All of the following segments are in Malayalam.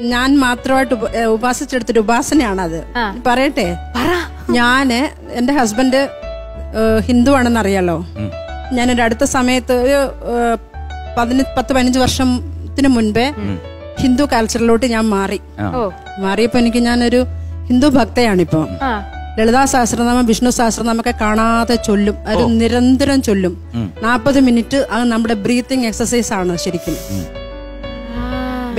ഞാൻ മാത്രമായിട്ട് ഉപാസിച്ചെടുത്തൊരു ഉപാസനയാണത്. ആ. പറയട്ടെ? പറ. ഞാൻ എന്റെ ഹസ്ബൻഡ് ഹിന്ദു ആണെന്ന് അറിയാലോ ഞാനൊരു അടുത്ത സമയത്ത് ഒരു പതിന പത്ത് പതിനഞ്ച് വർഷത്തിന് മുൻപേ ഹിന്ദു കൾച്ചറിലോട്ട് ഞാൻ മാറി. ഓ. മാറിയപ്പോ എനിക്ക് ഞാനൊരു ഹിന്ദു ഭക്തയാണിപ്പോ. ലളിതാ സഹസ്രനാമം വിഷ്ണു സഹസ്രനാമൊക്കെ കാണാതെ ചൊല്ലും. അത് നിരന്തരം ചൊല്ലും. നാൽപ്പത് മിനിറ്റ് അത് നമ്മുടെ ബ്രീത്തിങ് എക്സസൈസ് ആണ് ശരിക്കും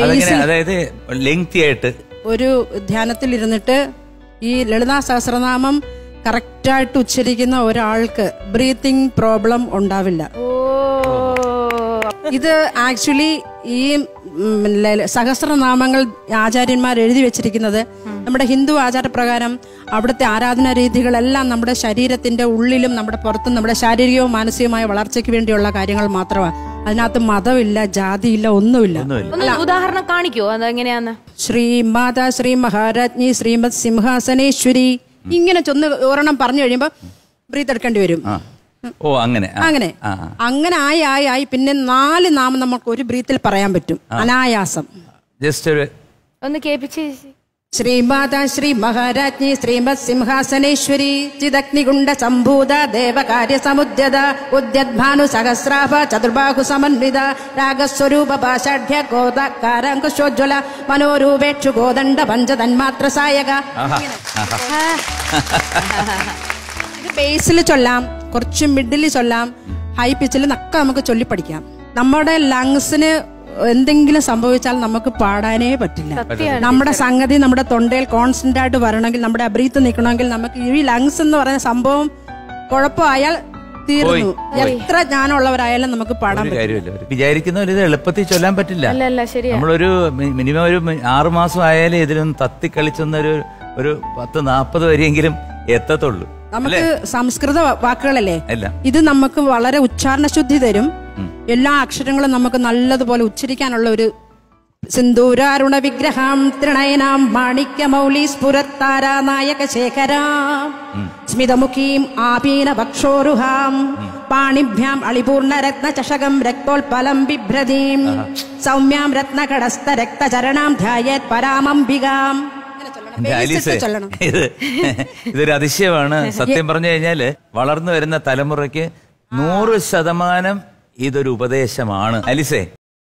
അതായത് ലെങ്തി ആയിട്ട്. ഒരു ധ്യാനത്തിൽ ഇരുന്നിട്ട് ഈ ലളിതാ സഹസ്രനാമം കറക്റ്റായിട്ട് ഉച്ചരിക്കുന്ന ഒരാൾക്ക് ബ്രീത്തിങ് പ്രോബ്ലം ഉണ്ടാവില്ല. ഓ. ഇത് ആക്ച്വലി ഈ സഹസ്രനാമങ്ങൾ ആചാര്യന്മാർ എഴുതി വെച്ചിരിക്കുന്നത്. നമ്മുടെ ഹിന്ദു ആചാരപ്രകാരം അവിടുത്തെ ആരാധനാ രീതികളെല്ലാം നമ്മുടെ ശരീരത്തിന്റെ ഉള്ളിലും നമ്മുടെ പുറത്തും നമ്മുടെ ശാരീരികവും മാനസികവുമായ വളർച്ചയ്ക്ക് വേണ്ടിയുള്ള കാര്യങ്ങൾ മാത്രമാണ് അതിനകത്ത് മതമില്ല ജാതിയില്ല ഒന്നുമില്ല. ഉദാഹരണം കാണിക്കോ അതെങ്ങനെയാന്ന് ശ്രീ മാതാ ശ്രീ മഹാരാജ്ഞി ശ്രീമത് സിംഹാസനേശ്വരി. ഇങ്ങനെ ചൊന്ന് ഒരെണ്ണം പറഞ്ഞു കഴിയുമ്പോ ബ്രീത്ത് എടുക്കേണ്ടി വരും. ഓ അങ്ങനെ. അങ്ങനെ. അങ്ങനെ ആയി ആയി ആയി. പിന്നെ നാല് നാമം നമുക്ക് ഒരു ബ്രീത്തിൽ പറയാൻ പറ്റും. അനായാസം. ജസ്റ്റ് ഒരു ഒന്ന് കേൾപ്പിച്ച്. ശ്രീമാതാ ശ്രീ മഹാരാജ്ഞി ശ്രീമത് സിംഹാസനേശ്വരി ചിദഗ്നികുണ്ട സംഭൂത ദേവകാര്യ സമുദ്യത ഉദ്യദ്ഭാനു സഹസ്രാഭ ചതുർബാഹു സമന്വിത രാഗസ്വരൂപ ഭാഷാഢ്യ ഗോദാകാരാങ്കുശോജ്വല മനോരൂപേക്ഷു ഗോദണ്ഡ പഞ്ചതന്മാത്ര സായക. ബേസിൽ ചൊല്ലാം. കുറച്ച് മിഡിൽ ചൊല്ലാം ഹൈ പിച്ചിൽ നക്ക നമുക്ക് ചൊല്ലി പഠിക്കാം. നമ്മുടെ ലങ്സിന് എന്തെങ്കിലും സംഭവിച്ചാൽ നമുക്ക് പാടാനേ പറ്റില്ല. നമ്മുടെ സംഗതി നമ്മുടെ തൊണ്ടയിൽ കോൺസ്റ്റന്റ് ആയിട്ട് വരണമെങ്കിൽ നമ്മുടെ അബ്രീത്ത് നിൽക്കണമെങ്കിൽ നമുക്ക് ഈ ലങ്സ് എന്ന് പറയുന്ന സംഭവം കുഴപ്പമായാൽ തീർന്നു. എത്ര ജ്ഞാനമുള്ളവരായാലും നമുക്ക് പാടാൻ പറ്റില്ല. വിചാരിക്കുന്ന ഒരു എളുപ്പത്തിൽ ചൊല്ലാൻ പറ്റില്ല. അല്ല അല്ല ശരിയാ. നമ്മളൊരു മിനിമം ഒരു ആറുമാസം ആയാലും മാസം ആയാലേ ഇതിലൊന്ന് തത്തിക്കളിച്ചൊന്നൊരു ഒരു പത്ത് നാൽപ്പത് വരെയെങ്കിലും എത്തത്തുള്ളൂ. നമുക്ക് സംസ്കൃത വാക്കുകളല്ലേ? ഇത് നമുക്ക് വളരെ ഉച്ചാരണ ശുദ്ധി തരും എല്ലാ അക്ഷരങ്ങളും നമുക്ക് നല്ലതുപോലെ ഉച്ചരിക്കാനുള്ള ഒരു സിന്ദൂരാരുണ വിഗ്രഹം. ത്രിണയനാം മാണിക്യമൗലി സ്ഫുരത്താര നായക ശേഖരാം. സ്മിതമുഖീം ആപീന ഭക്ഷോരുഹാം. പാണിഭ്യാം അളിപൂർണ രത്ന ചഷകം രക്തോൽപലം ബിഭ്രതീം. സൗമ്യാം രത്നകടസ്ഥ രക്തചരണാം ധ്യായേത് പരാമംബികാം. ആലീസ് ഇത് ഇതൊരു അതിശയമാണ്. സത്യം പറഞ്ഞു കഴിഞ്ഞാൽ വളർന്നു വരുന്ന തലമുറയ്ക്ക് നൂറ് ശതമാനം ഇതൊരു ഉപദേശമാണ്. അലിസേ